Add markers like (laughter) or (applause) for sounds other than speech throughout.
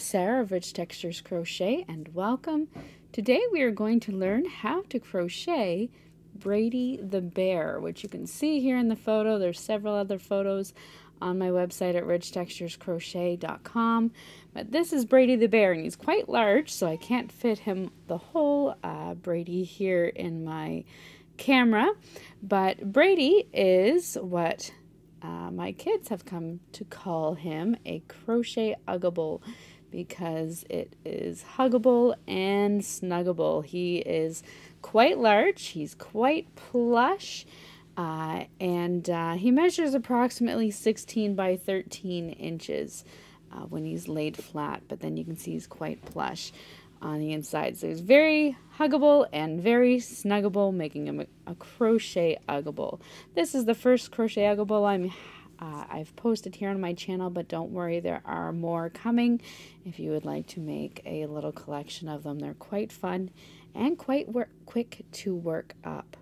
Sarah of Rich Textures Crochet and welcome. Today we are going to learn how to crochet Brady the Bear, which you can see here in the photo. There's several other photos on my website at richtexturescrochet.com. But this is Brady the Bear and he's quite large so I can't fit him the whole uh, Brady here in my camera. But Brady is what uh, my kids have come to call him a crochet uggable because it is huggable and snuggable. He is quite large, he's quite plush, uh, and uh, he measures approximately 16 by 13 inches uh, when he's laid flat, but then you can see he's quite plush on the inside. So he's very huggable and very snuggable, making him a, a crochet uggable. This is the first crochet uggable I'm uh, I've posted here on my channel, but don't worry, there are more coming if you would like to make a little collection of them. They're quite fun and quite quick to work up.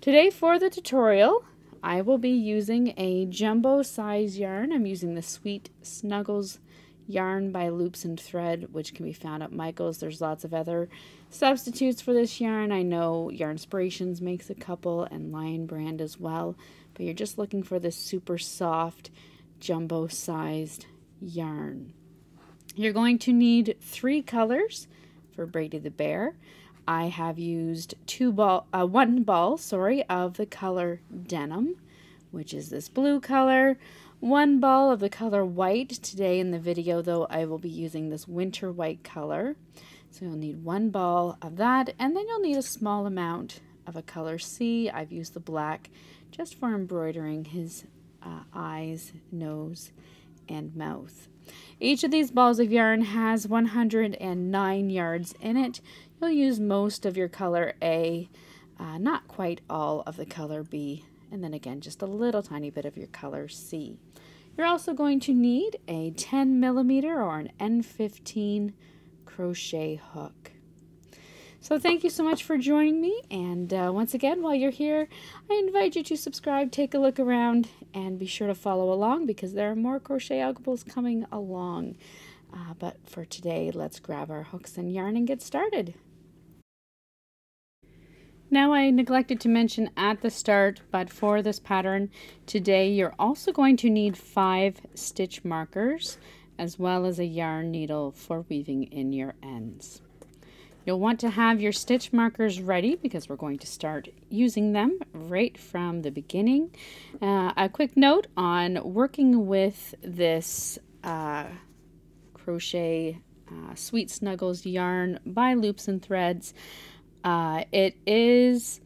Today for the tutorial, I will be using a jumbo size yarn. I'm using the Sweet Snuggles yarn by Loops and Thread, which can be found at Michael's. There's lots of other substitutes for this yarn. I know Yarnspirations makes a couple and Lion Brand as well, but you're just looking for this super soft, jumbo sized yarn. You're going to need three colors for Brady the Bear. I have used two ball, uh, one ball, sorry, of the color denim, which is this blue color one ball of the color white. Today in the video though I will be using this winter white color. So you'll need one ball of that and then you'll need a small amount of a color C. I've used the black just for embroidering his uh, eyes, nose, and mouth. Each of these balls of yarn has 109 yards in it. You'll use most of your color A, uh, not quite all of the color B, and then again just a little tiny bit of your color C. You're also going to need a 10 millimeter or an N15 crochet hook. So thank you so much for joining me and uh, once again while you're here I invite you to subscribe, take a look around and be sure to follow along because there are more crochet uggables coming along. Uh, but for today let's grab our hooks and yarn and get started. Now I neglected to mention at the start, but for this pattern today, you're also going to need five stitch markers as well as a yarn needle for weaving in your ends. You'll want to have your stitch markers ready because we're going to start using them right from the beginning. Uh, a quick note on working with this uh, crochet uh, Sweet Snuggles yarn by Loops and Threads. Uh, it is,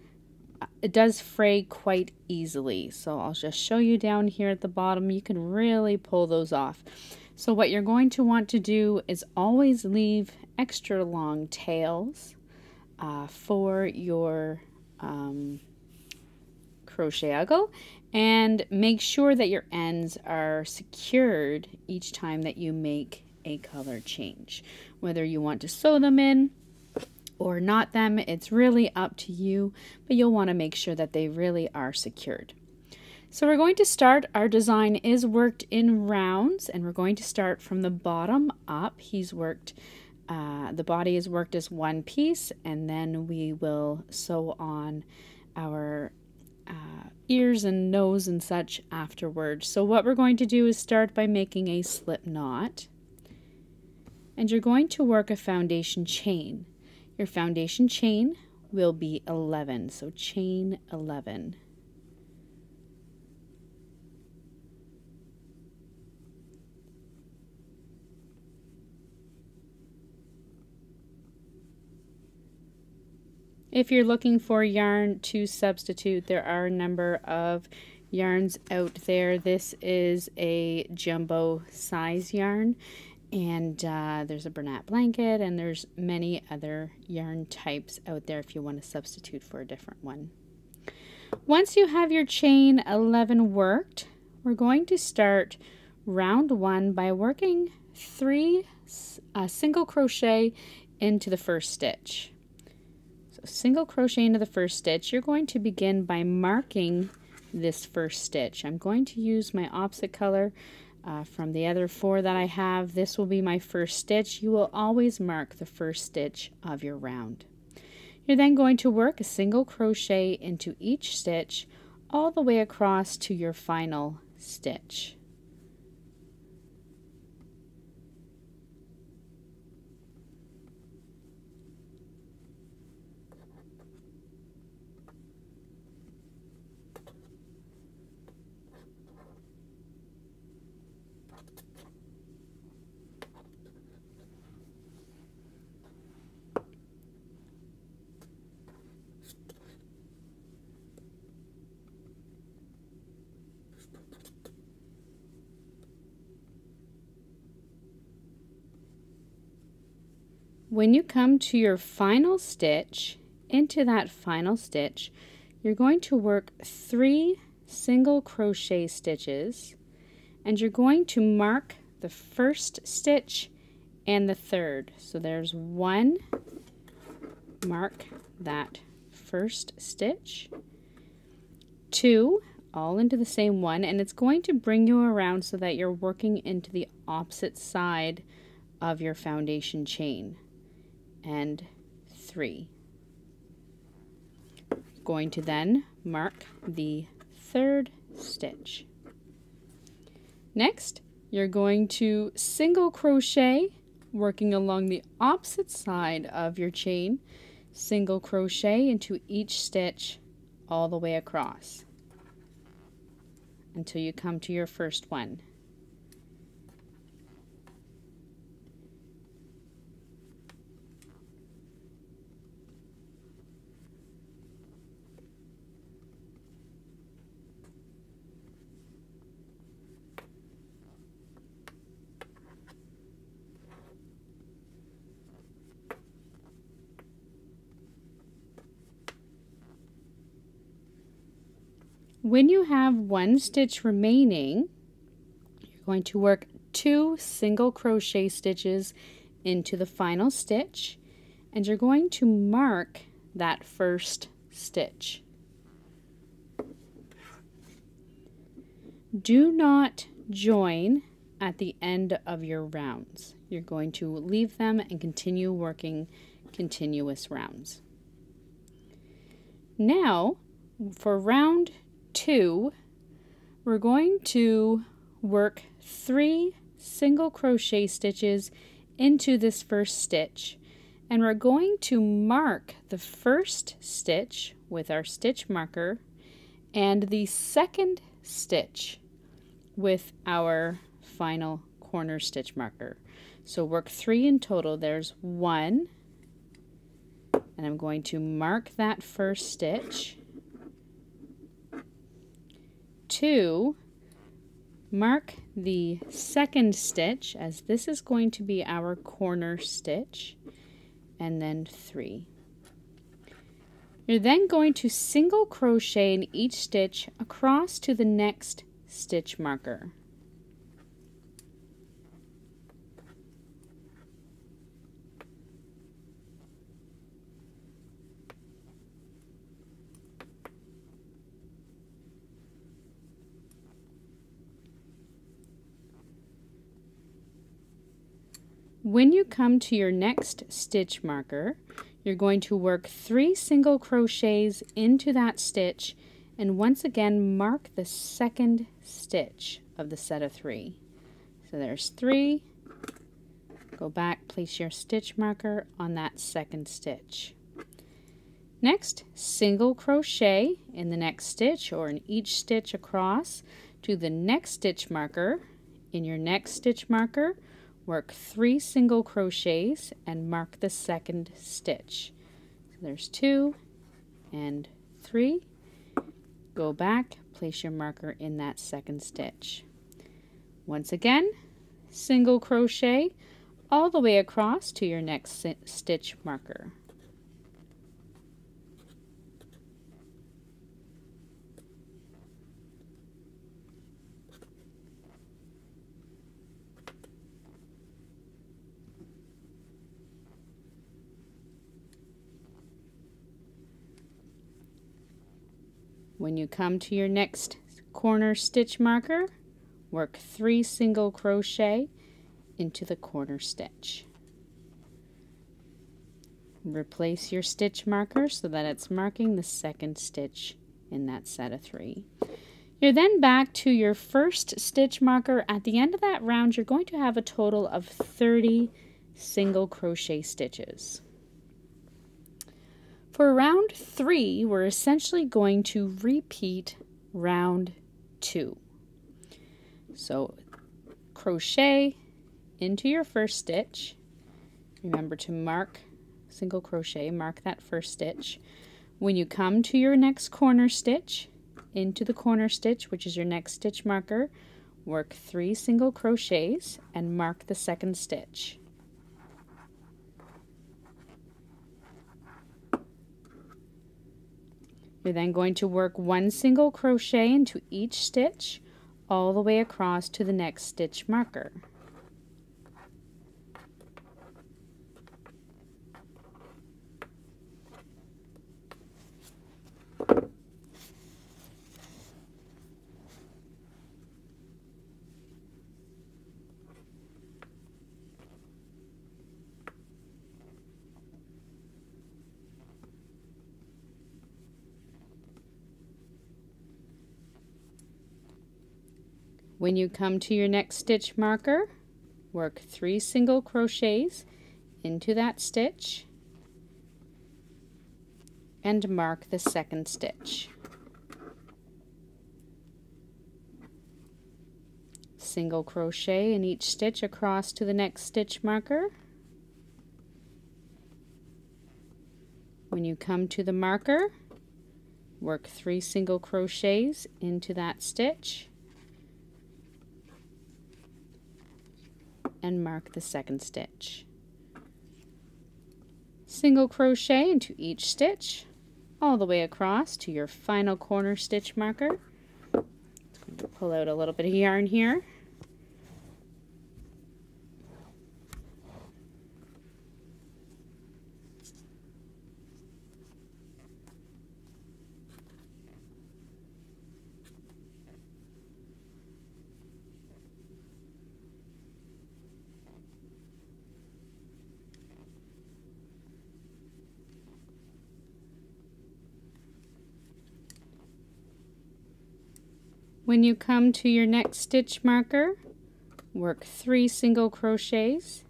it does fray quite easily. So I'll just show you down here at the bottom. You can really pull those off. So what you're going to want to do is always leave extra long tails uh, for your um, crochetuggle and make sure that your ends are secured each time that you make a color change. Whether you want to sew them in or not them. It's really up to you, but you'll want to make sure that they really are secured. So we're going to start, our design is worked in rounds and we're going to start from the bottom up. He's worked, uh, the body is worked as one piece and then we will sew on our uh, ears and nose and such afterwards. So what we're going to do is start by making a slip knot and you're going to work a foundation chain. Your foundation chain will be 11, so chain 11. If you're looking for yarn to substitute, there are a number of yarns out there. This is a jumbo size yarn and uh, there's a Bernat blanket and there's many other yarn types out there if you want to substitute for a different one. Once you have your chain 11 worked, we're going to start round one by working three uh, single crochet into the first stitch. Single crochet into the first stitch, you're going to begin by marking this first stitch. I'm going to use my opposite color uh, from the other four that I have. This will be my first stitch. You will always mark the first stitch of your round. You're then going to work a single crochet into each stitch all the way across to your final stitch. When you come to your final stitch, into that final stitch, you're going to work three single crochet stitches and you're going to mark the first stitch and the third. So there's one, mark that first stitch, two, all into the same one, and it's going to bring you around so that you're working into the opposite side of your foundation chain and 3. Going to then mark the third stitch. Next, you're going to single crochet working along the opposite side of your chain, single crochet into each stitch all the way across until you come to your first one. When you have one stitch remaining, you're going to work two single crochet stitches into the final stitch and you're going to mark that first stitch. Do not join at the end of your rounds. You're going to leave them and continue working continuous rounds. Now, for round two, we're going to work three single crochet stitches into this first stitch and we're going to mark the first stitch with our stitch marker and the second stitch with our final corner stitch marker. So work three in total. There's one, and I'm going to mark that first stitch two, mark the second stitch as this is going to be our corner stitch, and then three. You're then going to single crochet in each stitch across to the next stitch marker. When you come to your next stitch marker, you're going to work three single crochets into that stitch and once again mark the second stitch of the set of three. So there's three, go back, place your stitch marker on that second stitch. Next, single crochet in the next stitch or in each stitch across to the next stitch marker. In your next stitch marker, work three single crochets and mark the second stitch. So there's two and three. Go back, place your marker in that second stitch. Once again, single crochet all the way across to your next stitch marker. When you come to your next corner stitch marker, work three single crochet into the corner stitch. Replace your stitch marker so that it's marking the second stitch in that set of three. You're then back to your first stitch marker. At the end of that round, you're going to have a total of 30 single crochet stitches. For round three, we're essentially going to repeat round two. So crochet into your first stitch. Remember to mark single crochet, mark that first stitch. When you come to your next corner stitch, into the corner stitch, which is your next stitch marker, work three single crochets and mark the second stitch. You're then going to work one single crochet into each stitch all the way across to the next stitch marker. When you come to your next stitch marker, work three single crochets into that stitch and mark the second stitch. Single crochet in each stitch across to the next stitch marker. When you come to the marker, work three single crochets into that stitch and mark the second stitch. Single crochet into each stitch all the way across to your final corner stitch marker. pull out a little bit of yarn here. When you come to your next stitch marker, work three single crochets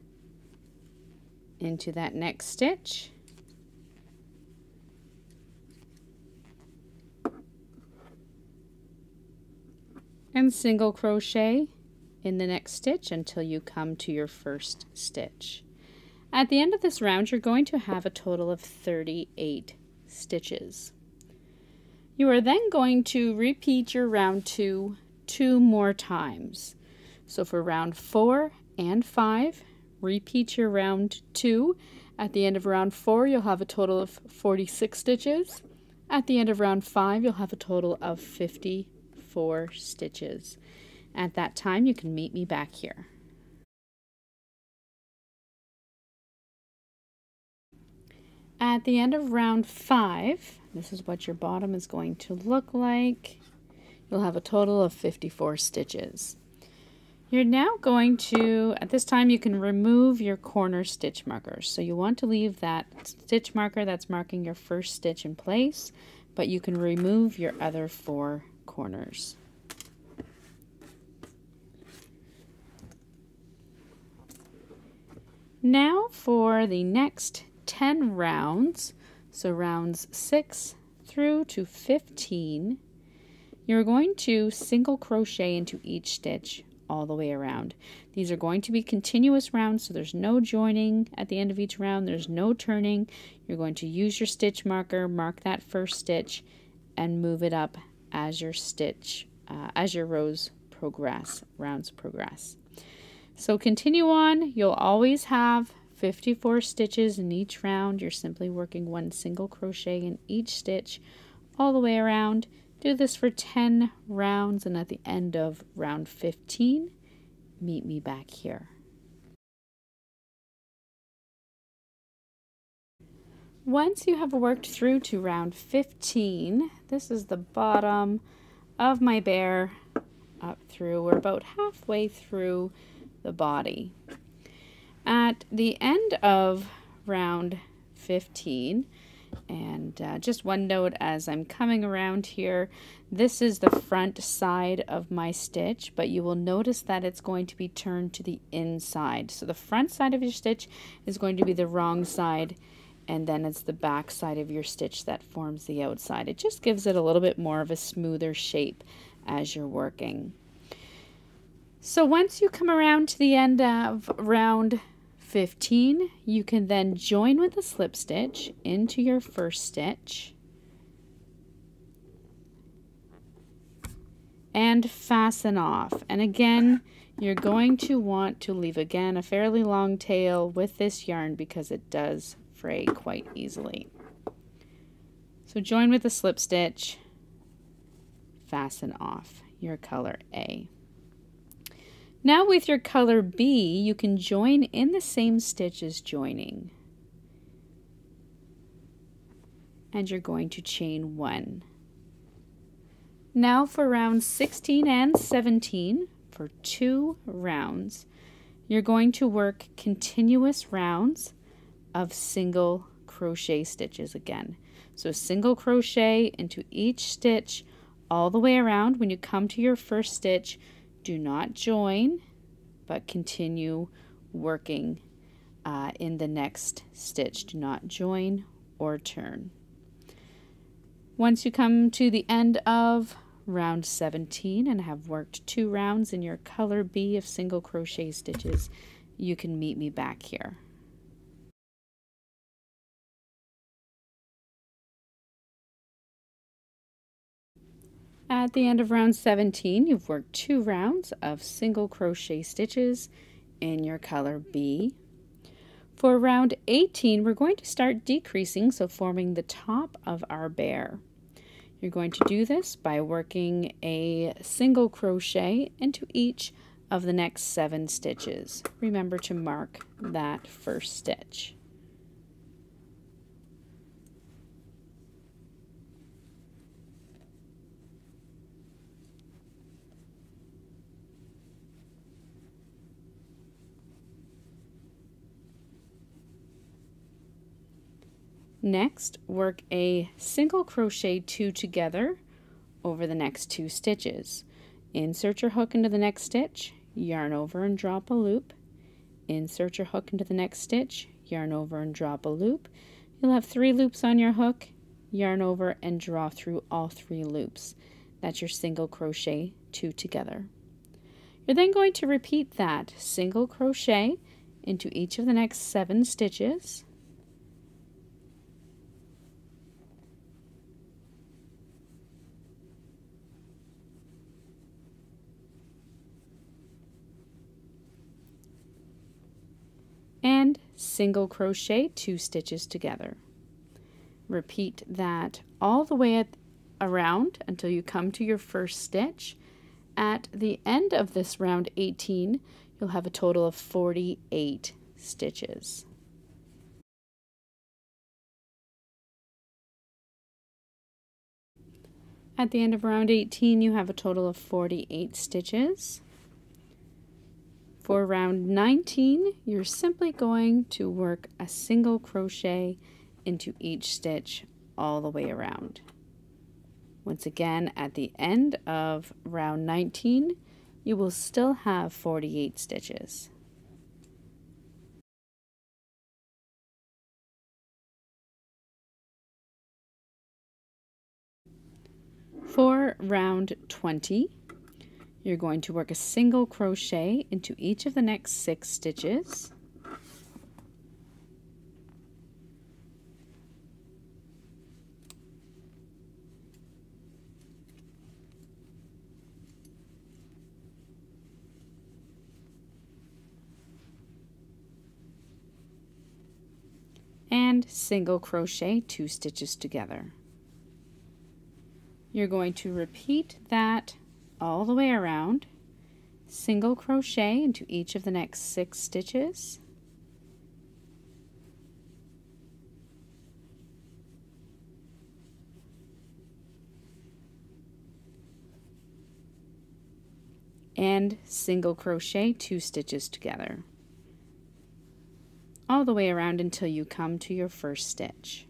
into that next stitch. And single crochet in the next stitch until you come to your first stitch. At the end of this round, you're going to have a total of 38 stitches. You are then going to repeat your round two two more times. So for round four and five, repeat your round two. At the end of round four, you'll have a total of 46 stitches. At the end of round five, you'll have a total of 54 stitches. At that time, you can meet me back here. At the end of round five, this is what your bottom is going to look like. You'll have a total of 54 stitches. You're now going to, at this time you can remove your corner stitch markers. So you want to leave that stitch marker that's marking your first stitch in place, but you can remove your other four corners. Now for the next 10 rounds, so rounds 6 through to 15, you're going to single crochet into each stitch all the way around. These are going to be continuous rounds, so there's no joining at the end of each round, there's no turning. You're going to use your stitch marker, mark that first stitch, and move it up as your stitch, uh, as your rows progress, rounds progress. So continue on, you'll always have 54 stitches in each round. You're simply working one single crochet in each stitch all the way around. Do this for 10 rounds and at the end of round 15, meet me back here. Once you have worked through to round 15, this is the bottom of my bear up through. We're about halfway through the body. At the end of round 15, and uh, just one note as I'm coming around here, this is the front side of my stitch, but you will notice that it's going to be turned to the inside. So the front side of your stitch is going to be the wrong side, and then it's the back side of your stitch that forms the outside. It just gives it a little bit more of a smoother shape as you're working. So once you come around to the end of round 15, you can then join with a slip stitch into your first stitch and fasten off. And again, you're going to want to leave again a fairly long tail with this yarn because it does fray quite easily. So join with a slip stitch, fasten off your color A. Now with your color B, you can join in the same stitch as joining. And you're going to chain one. Now for rounds 16 and 17, for two rounds, you're going to work continuous rounds of single crochet stitches again. So single crochet into each stitch all the way around. When you come to your first stitch, do not join, but continue working uh, in the next stitch. Do not join or turn. Once you come to the end of round 17 and have worked two rounds in your color B of single crochet stitches, you can meet me back here. At the end of round 17, you've worked two rounds of single crochet stitches in your color B. For round 18, we're going to start decreasing, so forming the top of our bear. You're going to do this by working a single crochet into each of the next seven stitches. Remember to mark that first stitch. Next, work a single crochet two together over the next two stitches. Insert your hook into the next stitch, yarn over and drop a loop. Insert your hook into the next stitch, yarn over and drop a loop. You'll have three loops on your hook, yarn over and draw through all three loops. That's your single crochet two together. You're then going to repeat that single crochet into each of the next seven stitches and single crochet two stitches together. Repeat that all the way at, around until you come to your first stitch. At the end of this round 18, you'll have a total of 48 stitches. At the end of round 18, you have a total of 48 stitches. For round 19, you're simply going to work a single crochet into each stitch all the way around. Once again, at the end of round 19, you will still have 48 stitches. For round 20, you're going to work a single crochet into each of the next six stitches. and single crochet two stitches together. You're going to repeat that all the way around, single crochet into each of the next six stitches, and single crochet two stitches together. All the way around until you come to your first stitch.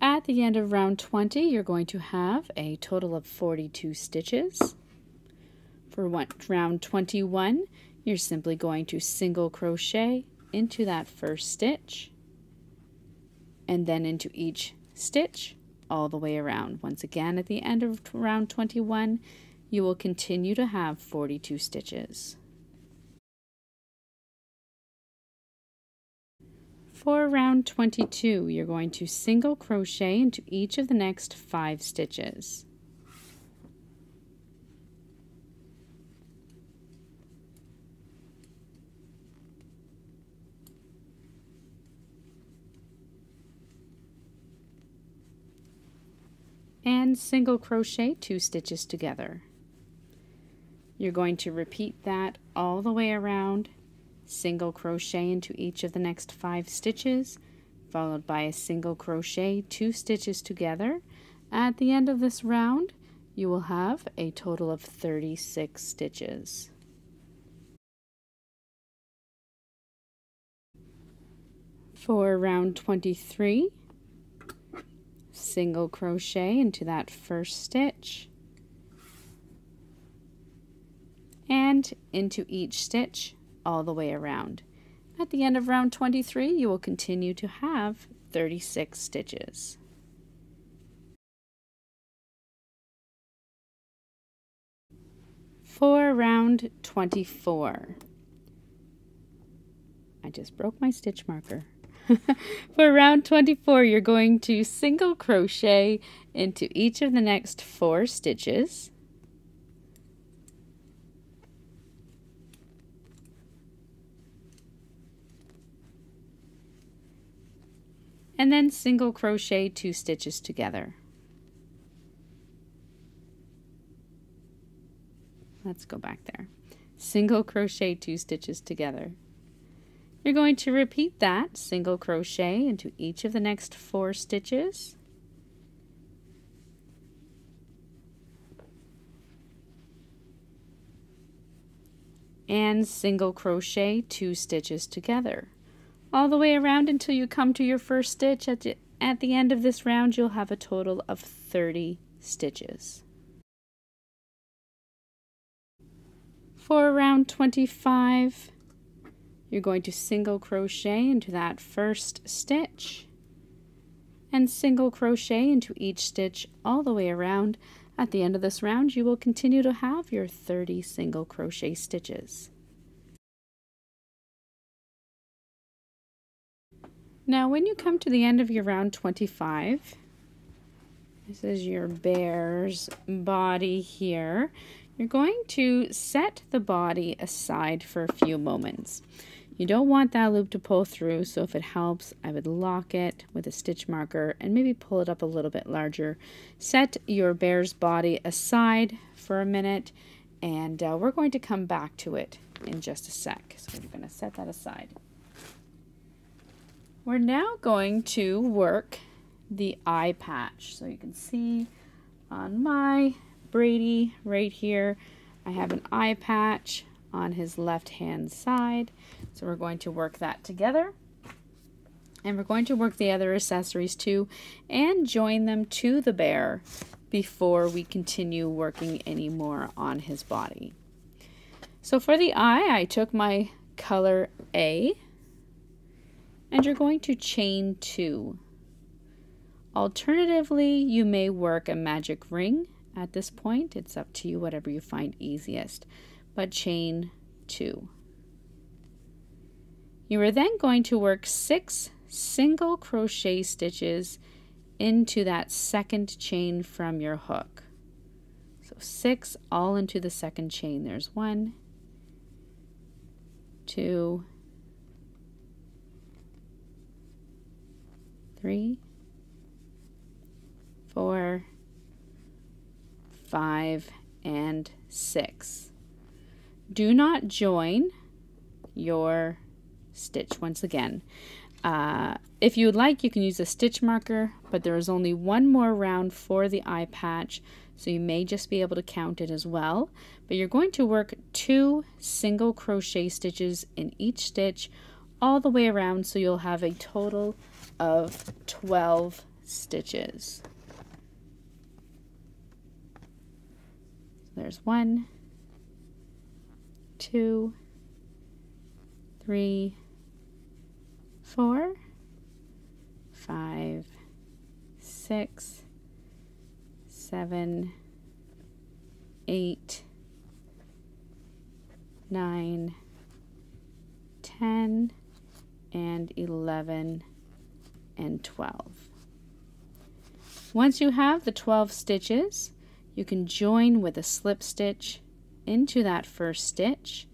At the end of round 20, you're going to have a total of 42 stitches. For one, round 21, you're simply going to single crochet into that first stitch and then into each stitch all the way around. Once again, at the end of round 21, you will continue to have 42 stitches. For round 22, you're going to single crochet into each of the next five stitches. and single crochet two stitches together. You're going to repeat that all the way around, single crochet into each of the next five stitches, followed by a single crochet, two stitches together. At the end of this round, you will have a total of 36 stitches. For round 23, single crochet into that first stitch, and into each stitch all the way around. At the end of round 23, you will continue to have 36 stitches. For round 24, I just broke my stitch marker. (laughs) For round 24, you're going to single crochet into each of the next four stitches. And then single crochet two stitches together. Let's go back there. Single crochet two stitches together. You're going to repeat that single crochet into each of the next four stitches. and single crochet two stitches together all the way around until you come to your first stitch. At the, at the end of this round, you'll have a total of 30 stitches. For round 25, you're going to single crochet into that first stitch and single crochet into each stitch all the way around. At the end of this round, you will continue to have your 30 single crochet stitches. Now when you come to the end of your round 25, this is your bear's body here, you're going to set the body aside for a few moments. You don't want that loop to pull through, so if it helps, I would lock it with a stitch marker and maybe pull it up a little bit larger. Set your bear's body aside for a minute, and uh, we're going to come back to it in just a sec. So we're going to set that aside. We're now going to work the eye patch. So you can see on my Brady right here, I have an eye patch on his left hand side. So we're going to work that together. And we're going to work the other accessories too and join them to the bear before we continue working any more on his body. So for the eye, I took my color A and you're going to chain two. Alternatively, you may work a magic ring at this point. It's up to you, whatever you find easiest, but chain two. You are then going to work six single crochet stitches into that second chain from your hook. So six all into the second chain. There's one, two, three, four, five, and six. Do not join your stitch once again. Uh, if you would like, you can use a stitch marker, but there is only one more round for the eye patch, so you may just be able to count it as well. But you're going to work two single crochet stitches in each stitch all the way around, so you'll have a total of 12 stitches. There's one, two, three, four, five, six, seven, eight, nine, ten, and 11 and 12. Once you have the 12 stitches, you can join with a slip stitch into that first stitch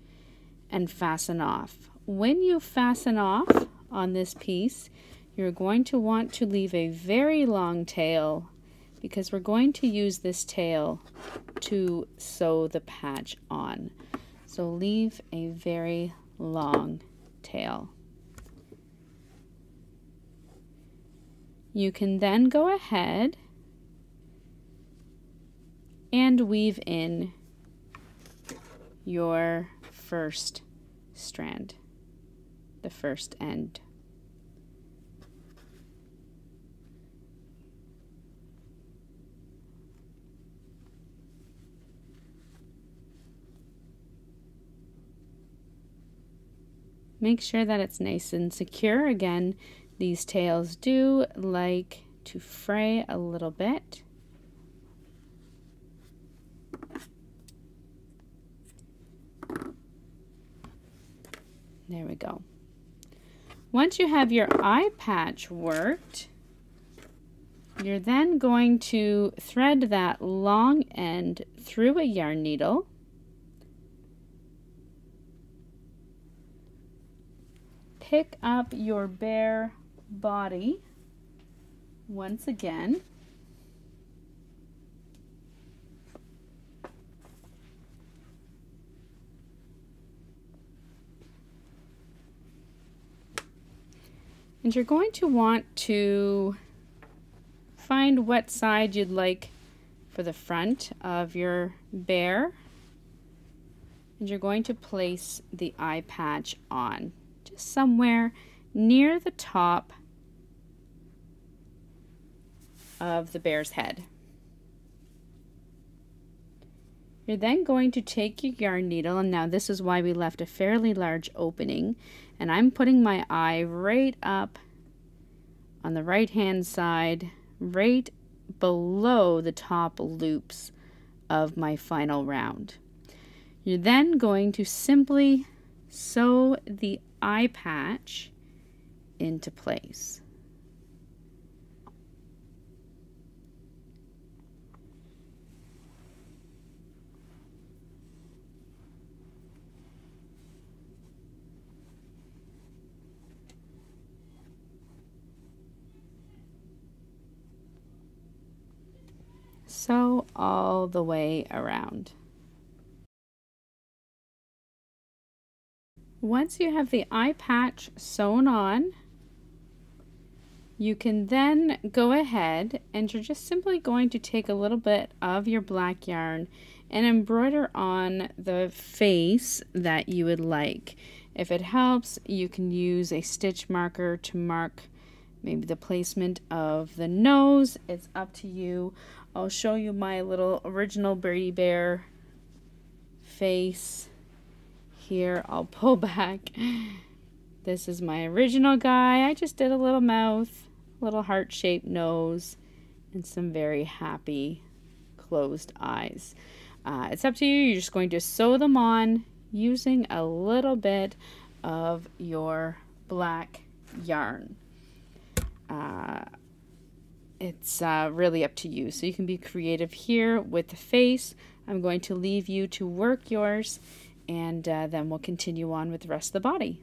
and fasten off. When you fasten off on this piece, you're going to want to leave a very long tail because we're going to use this tail to sew the patch on. So leave a very long tail. You can then go ahead and weave in your first strand, the first end. Make sure that it's nice and secure. Again, these tails do like to fray a little bit. There we go. Once you have your eye patch worked, you're then going to thread that long end through a yarn needle pick up your bear body once again. And you're going to want to find what side you'd like for the front of your bear. And you're going to place the eye patch on, just somewhere near the top of the bear's head. You're then going to take your yarn needle, and now this is why we left a fairly large opening, and I'm putting my eye right up on the right hand side, right below the top loops of my final round. You're then going to simply sew the eye patch into place. Sew all the way around. Once you have the eye patch sewn on, you can then go ahead and you're just simply going to take a little bit of your black yarn and embroider on the face that you would like. If it helps, you can use a stitch marker to mark maybe the placement of the nose. It's up to you. I'll show you my little original Brady Bear face here. I'll pull (laughs) back. This is my original guy. I just did a little mouth, little heart-shaped nose, and some very happy closed eyes. Uh, it's up to you. You're just going to sew them on using a little bit of your black yarn. Uh, it's uh, really up to you. So you can be creative here with the face. I'm going to leave you to work yours and uh, then we'll continue on with the rest of the body.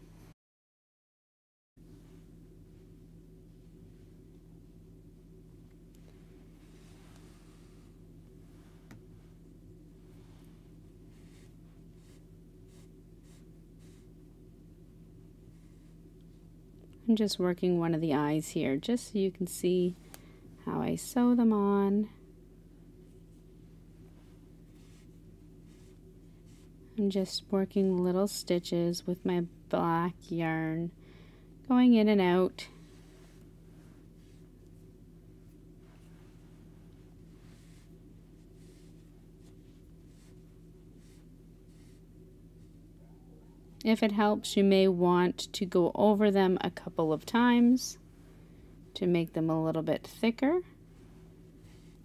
I'm just working one of the eyes here just so you can see how I sew them on. I'm just working little stitches with my black yarn going in and out. If it helps, you may want to go over them a couple of times to make them a little bit thicker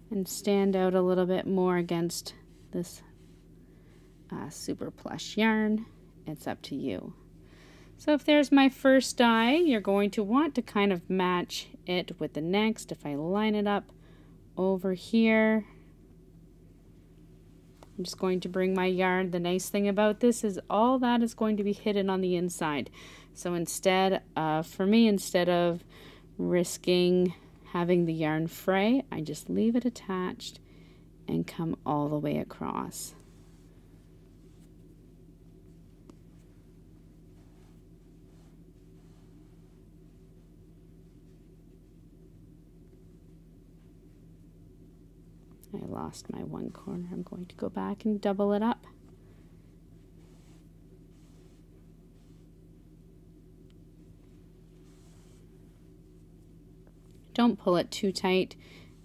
and stand out a little bit more against this uh, super plush yarn. It's up to you. So if there's my first die, you're going to want to kind of match it with the next. If I line it up over here, I'm just going to bring my yarn. The nice thing about this is all that is going to be hidden on the inside. So instead, for me, instead of risking having the yarn fray, I just leave it attached and come all the way across. I lost my one corner. I'm going to go back and double it up. Don't pull it too tight.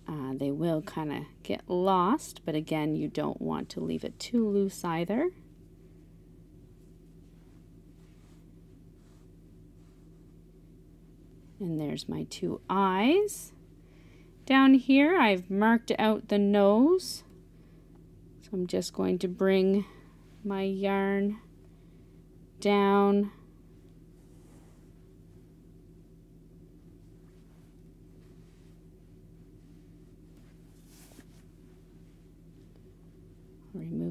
Uh, they will kind of get lost, but again, you don't want to leave it too loose either. And there's my two eyes. Down here, I've marked out the nose. So I'm just going to bring my yarn down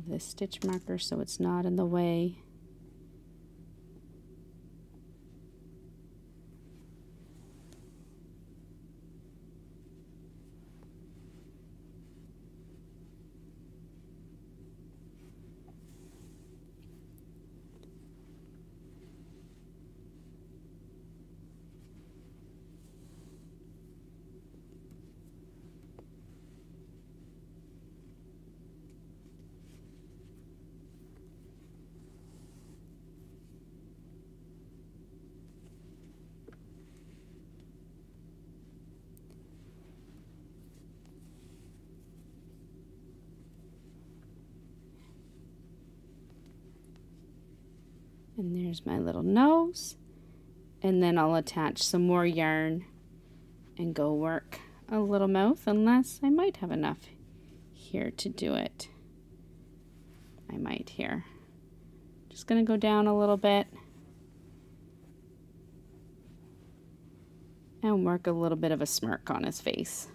this stitch marker so it's not in the way. And there's my little nose. And then I'll attach some more yarn and go work a little mouth unless I might have enough here to do it. I might here. Just going to go down a little bit and work a little bit of a smirk on his face.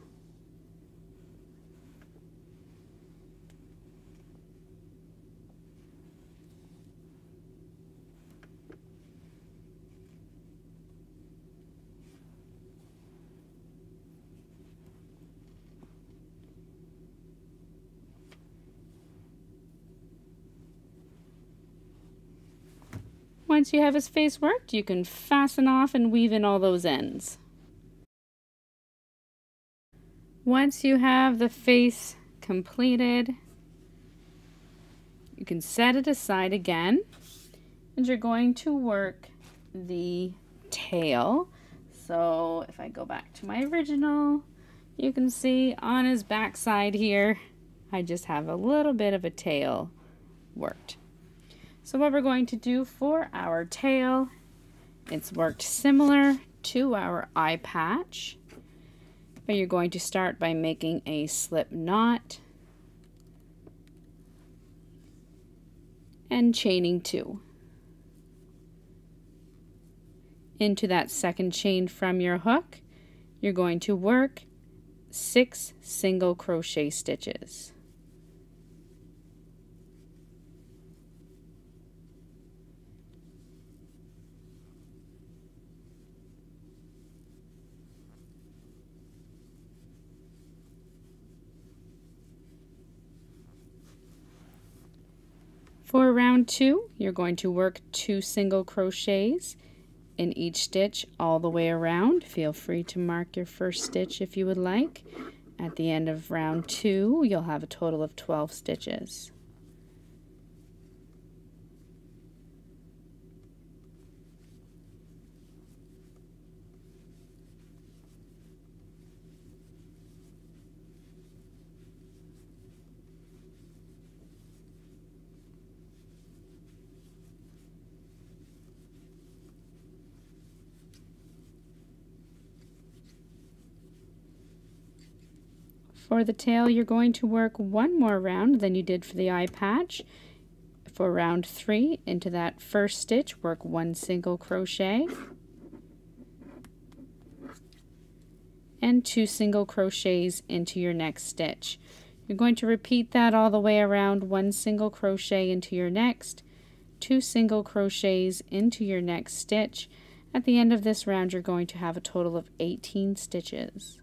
Once you have his face worked, you can fasten off and weave in all those ends. Once you have the face completed, you can set it aside again and you're going to work the tail. So if I go back to my original, you can see on his backside here, I just have a little bit of a tail worked. So what we're going to do for our tail, it's worked similar to our eye patch, but you're going to start by making a slip knot and chaining two. Into that second chain from your hook, you're going to work six single crochet stitches. For round two, you're going to work two single crochets in each stitch all the way around. Feel free to mark your first stitch if you would like. At the end of round two, you'll have a total of 12 stitches. For the tail, you're going to work one more round than you did for the eye patch. For round three, into that first stitch, work one single crochet and two single crochets into your next stitch. You're going to repeat that all the way around, one single crochet into your next, two single crochets into your next stitch. At the end of this round, you're going to have a total of 18 stitches.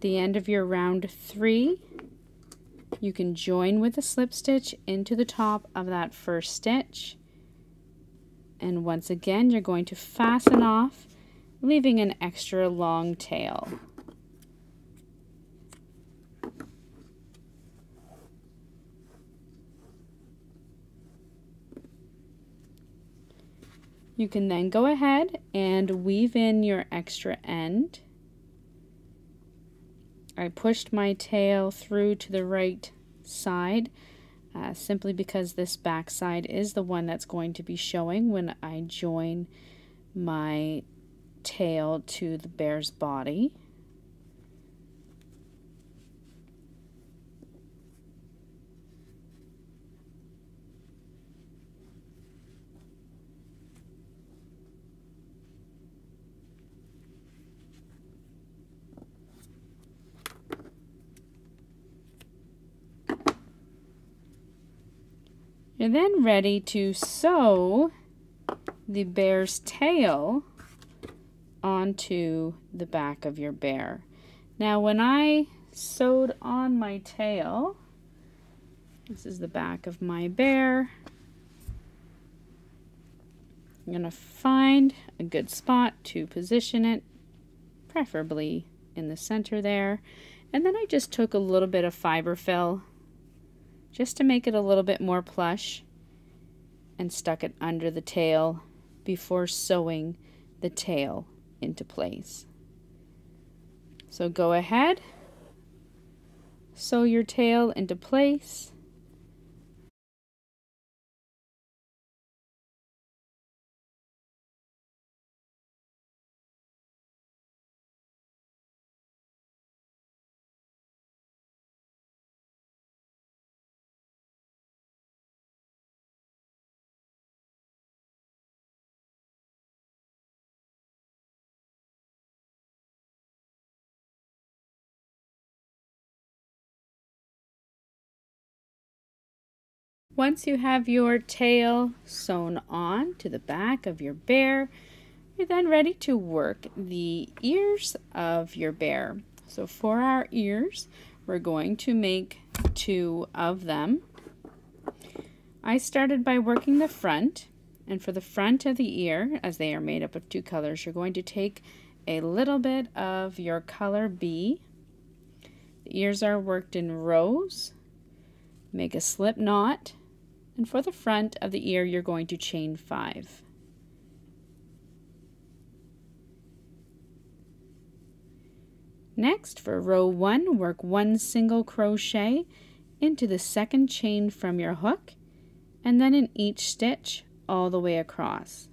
At the end of your round three, you can join with a slip stitch into the top of that first stitch. And once again, you're going to fasten off, leaving an extra long tail. You can then go ahead and weave in your extra end I pushed my tail through to the right side uh, simply because this back side is the one that's going to be showing when I join my tail to the bear's body. You're then ready to sew the bear's tail onto the back of your bear. Now when I sewed on my tail, this is the back of my bear, I'm going to find a good spot to position it, preferably in the center there. And then I just took a little bit of fiber fill just to make it a little bit more plush and stuck it under the tail before sewing the tail into place. So go ahead, sew your tail into place Once you have your tail sewn on to the back of your bear, you're then ready to work the ears of your bear. So for our ears, we're going to make two of them. I started by working the front, and for the front of the ear, as they are made up of two colors, you're going to take a little bit of your color B. The ears are worked in rows. Make a slip knot and for the front of the ear, you're going to chain five. Next, for row one, work one single crochet into the second chain from your hook, and then in each stitch all the way across.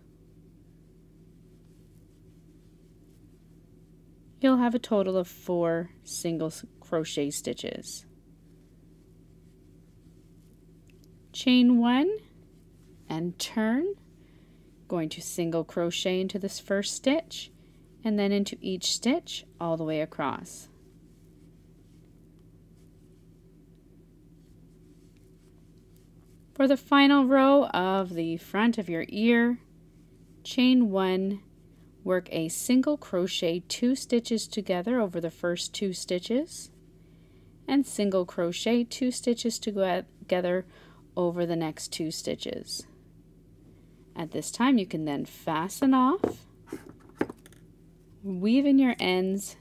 You'll have a total of four single crochet stitches. Chain one and turn going to single crochet into this first stitch and then into each stitch all the way across. For the final row of the front of your ear, chain one, work a single crochet two stitches together over the first two stitches, and single crochet two stitches together over the next two stitches. At this time you can then fasten off, weave in your ends,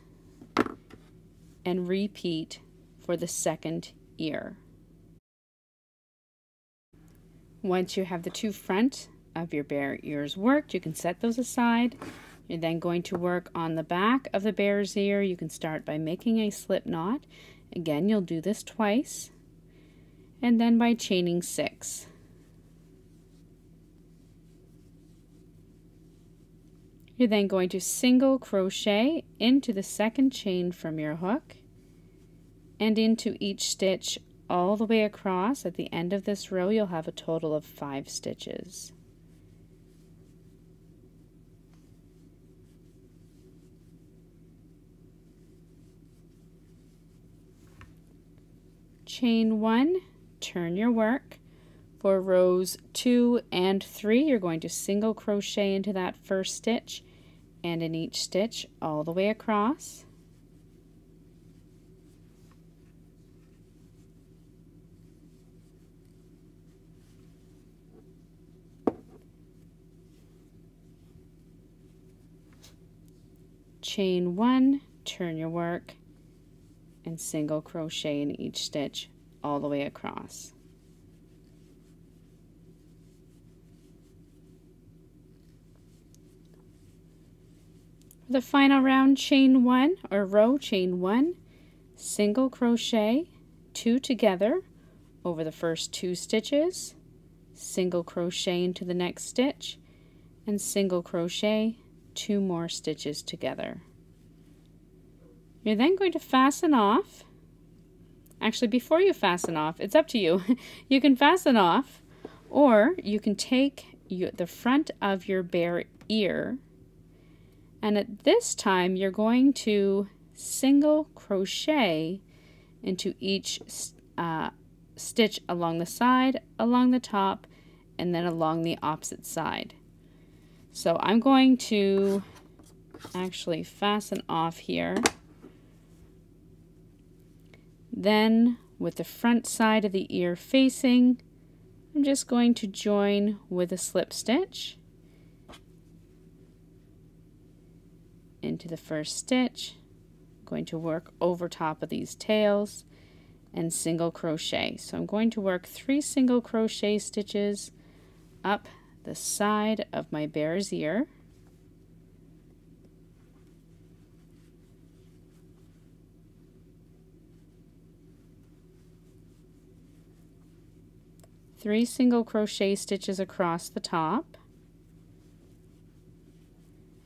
and repeat for the second ear. Once you have the two front of your bear ears worked, you can set those aside. You're then going to work on the back of the bear's ear. You can start by making a slip knot. Again, you'll do this twice. And then by chaining six. You're then going to single crochet into the second chain from your hook and into each stitch all the way across. At the end of this row, you'll have a total of five stitches. Chain one, turn your work. For rows two and three, you're going to single crochet into that first stitch and in each stitch all the way across. chain one, turn your work, and single crochet in each stitch all the way across. For the final round, chain one or row, chain one, single crochet, two together over the first two stitches, single crochet into the next stitch, and single crochet two more stitches together. You're then going to fasten off. Actually, before you fasten off, it's up to you. (laughs) you can fasten off, or you can take you, the front of your bear ear, and at this time, you're going to single crochet into each uh, stitch along the side, along the top, and then along the opposite side. So I'm going to actually fasten off here. Then with the front side of the ear facing, I'm just going to join with a slip stitch into the first stitch. I'm going to work over top of these tails and single crochet. So I'm going to work three single crochet stitches up the side of my bear's ear. Three single crochet stitches across the top.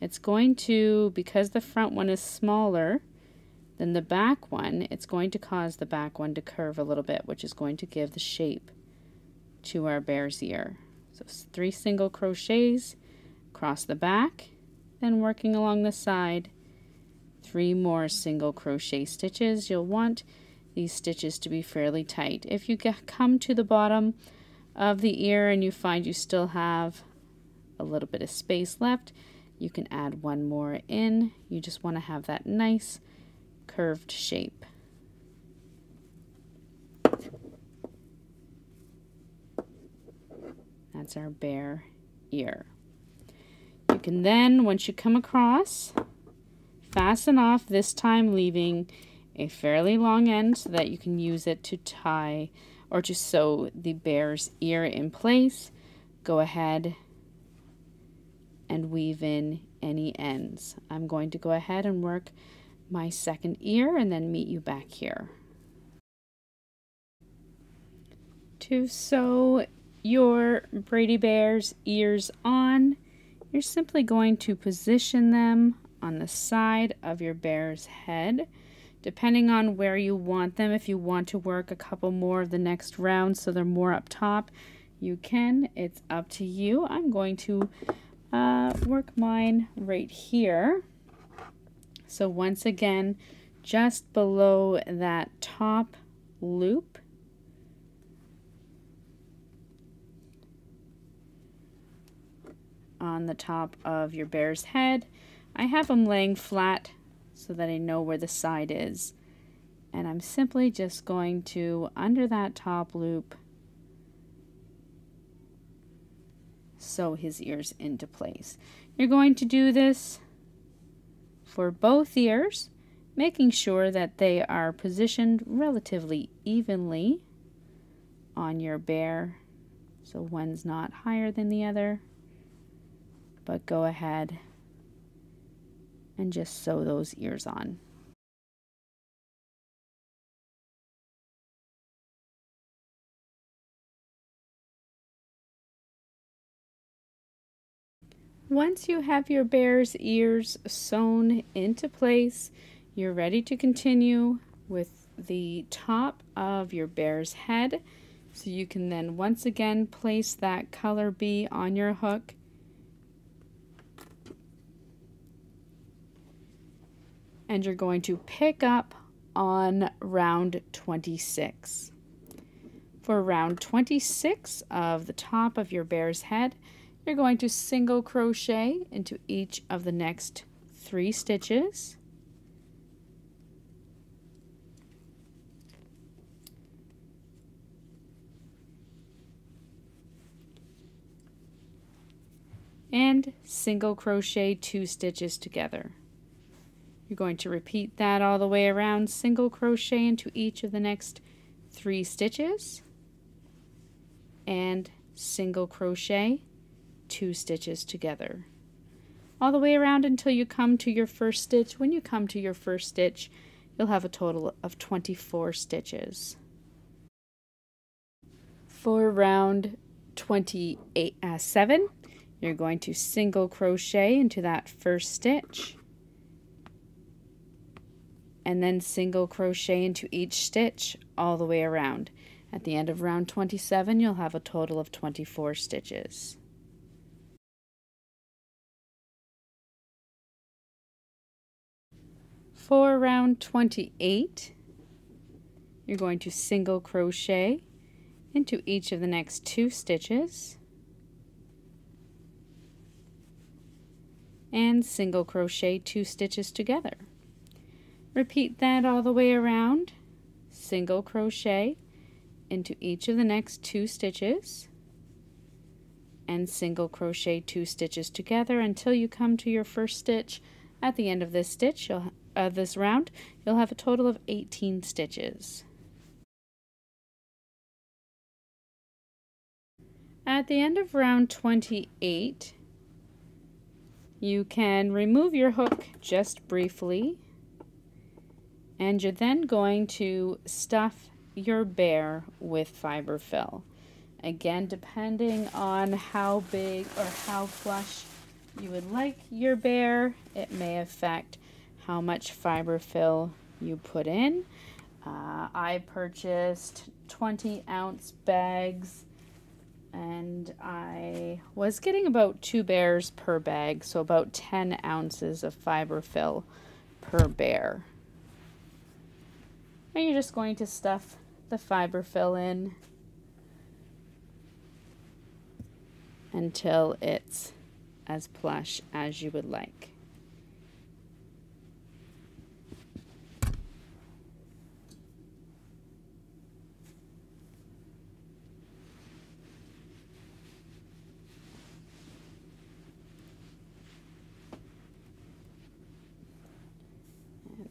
It's going to, because the front one is smaller than the back one, it's going to cause the back one to curve a little bit, which is going to give the shape to our bear's ear. So three single crochets across the back, then working along the side, three more single crochet stitches. You'll want these stitches to be fairly tight. If you come to the bottom of the ear and you find you still have a little bit of space left, you can add one more in. You just want to have that nice curved shape. That's our bear ear. You can then, once you come across, fasten off, this time leaving a fairly long end so that you can use it to tie or to sew the bear's ear in place. Go ahead and weave in any ends. I'm going to go ahead and work my second ear and then meet you back here. To sew your Brady Bear's ears on, you're simply going to position them on the side of your bear's head depending on where you want them. If you want to work a couple more of the next round so they're more up top, you can. It's up to you. I'm going to uh, work mine right here. So once again, just below that top loop, on the top of your bear's head. I have them laying flat so that I know where the side is. And I'm simply just going to, under that top loop, sew his ears into place. You're going to do this for both ears, making sure that they are positioned relatively evenly on your bear. So one's not higher than the other, but go ahead and just sew those ears on. Once you have your bear's ears sewn into place, you're ready to continue with the top of your bear's head. So you can then once again place that color B on your hook. And you're going to pick up on round 26. For round 26 of the top of your bear's head, you're going to single crochet into each of the next three stitches. and single crochet two stitches together. You're going to repeat that all the way around, single crochet into each of the next three stitches and single crochet two stitches together all the way around until you come to your first stitch. When you come to your first stitch, you'll have a total of 24 stitches. For round 28, uh, 7, you're going to single crochet into that first stitch and then single crochet into each stitch all the way around. At the end of round 27, you'll have a total of 24 stitches. For round 28, you're going to single crochet into each of the next two stitches and single crochet two stitches together. Repeat that all the way around, single crochet into each of the next two stitches and single crochet two stitches together until you come to your first stitch. At the end of this stitch, you'll uh, this round, you'll have a total of 18 stitches. At the end of round 28, you can remove your hook just briefly and you're then going to stuff your bear with fiber fill. Again, depending on how big or how flush you would like your bear, it may affect how much fiber fill you put in. Uh, I purchased 20 ounce bags and I was getting about two bears per bag, so about 10 ounces of fiber fill per bear. And you're just going to stuff the fiber fill in until it's as plush as you would like.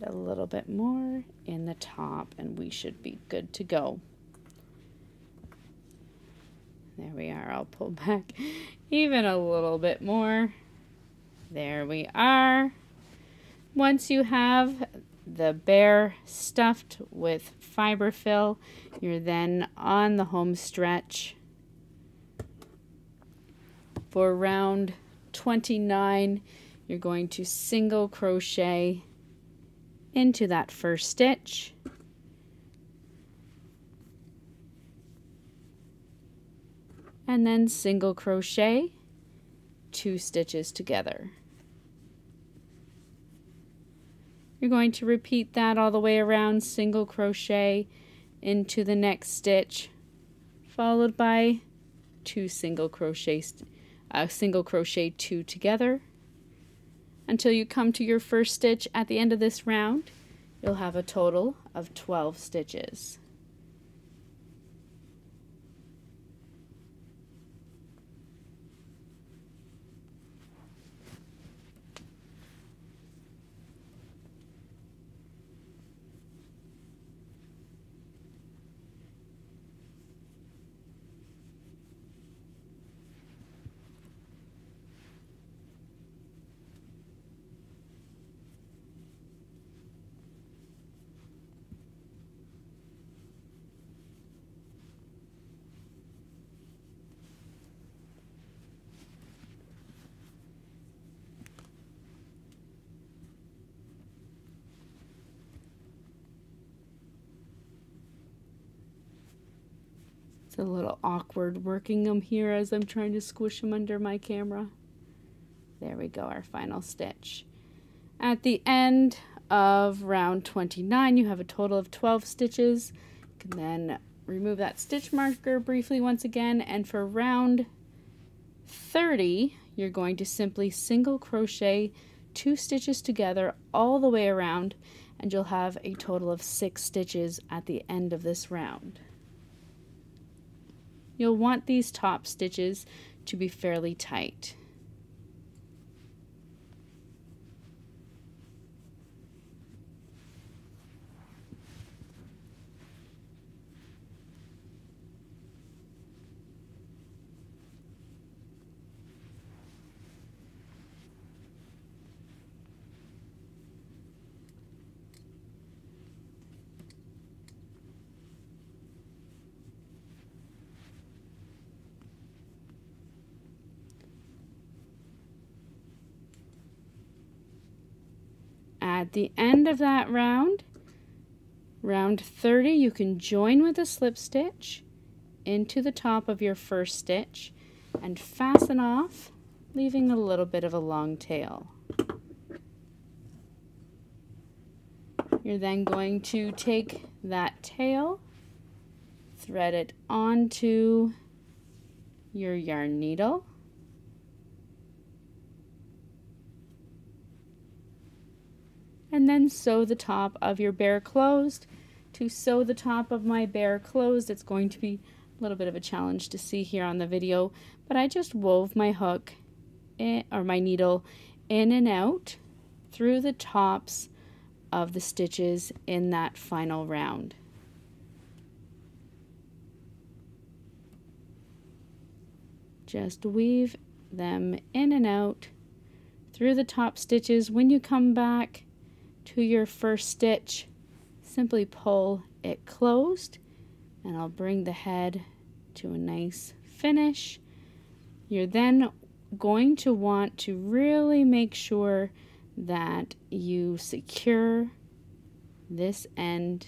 a little bit more in the top and we should be good to go. There we are. I'll pull (laughs) back even a little bit more. There we are. Once you have the bear stuffed with fiber fill, you're then on the home stretch. For round 29, you're going to single crochet into that first stitch. And then single crochet two stitches together. You're going to repeat that all the way around, single crochet into the next stitch, followed by two single crochet uh, single crochet two together until you come to your first stitch at the end of this round. You'll have a total of 12 stitches. A little awkward working them here as I'm trying to squish them under my camera. There we go, our final stitch. At the end of round 29, you have a total of 12 stitches. You can then remove that stitch marker briefly once again, and for round 30, you're going to simply single crochet two stitches together all the way around, and you'll have a total of six stitches at the end of this round. You'll want these top stitches to be fairly tight. At the end of that round, round 30, you can join with a slip stitch into the top of your first stitch and fasten off, leaving a little bit of a long tail. You're then going to take that tail, thread it onto your yarn needle, and then sew the top of your bear closed. To sew the top of my bear closed, it's going to be a little bit of a challenge to see here on the video, but I just wove my hook in, or my needle in and out through the tops of the stitches in that final round. Just weave them in and out through the top stitches. When you come back, to your first stitch, simply pull it closed and I'll bring the head to a nice finish. You're then going to want to really make sure that you secure this end.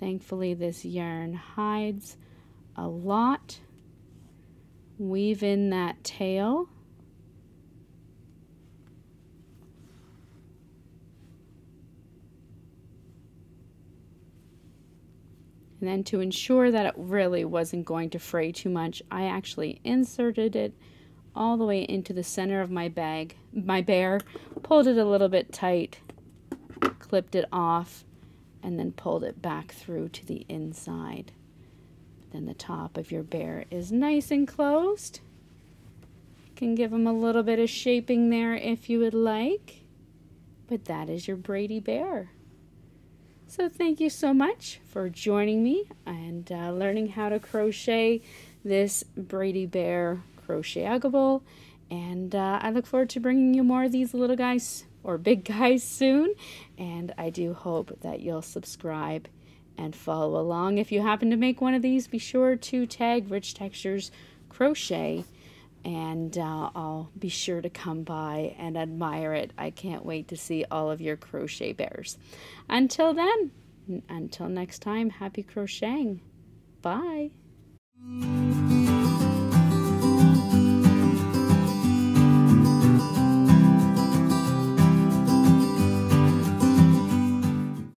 Thankfully, this yarn hides a lot. Weave in that tail And then to ensure that it really wasn't going to fray too much, I actually inserted it all the way into the center of my bag, my bear, pulled it a little bit tight, clipped it off, and then pulled it back through to the inside. Then the top of your bear is nice and closed. You can give them a little bit of shaping there if you would like. But that is your Brady bear. So thank you so much for joining me and uh, learning how to crochet this Brady Bear crochetuggle. And uh, I look forward to bringing you more of these little guys or big (laughs) guys soon. And I do hope that you'll subscribe and follow along. If you happen to make one of these, be sure to tag Rich Textures Crochet and uh, I'll be sure to come by and admire it. I can't wait to see all of your crochet bears. Until then, until next time, happy crocheting. Bye.